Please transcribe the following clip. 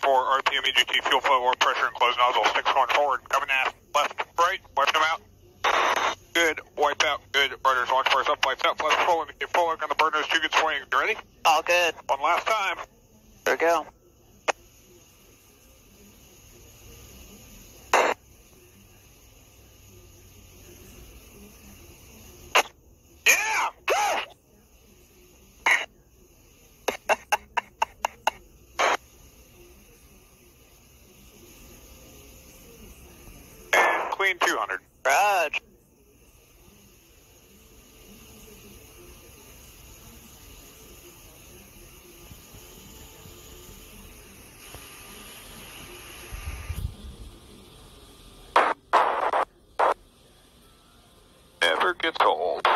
4, RPM, EGT, fuel flow, or pressure and close nozzle. Six going forward. Coming aft, left, right. Wiping them out. Good. Wipe out. Good. Burners, launch bars up, lights out, flaps full, indicate full look on the burners, two good swing. You ready? All good. One last time. There we go. And clean 200. Raj. Never gets old.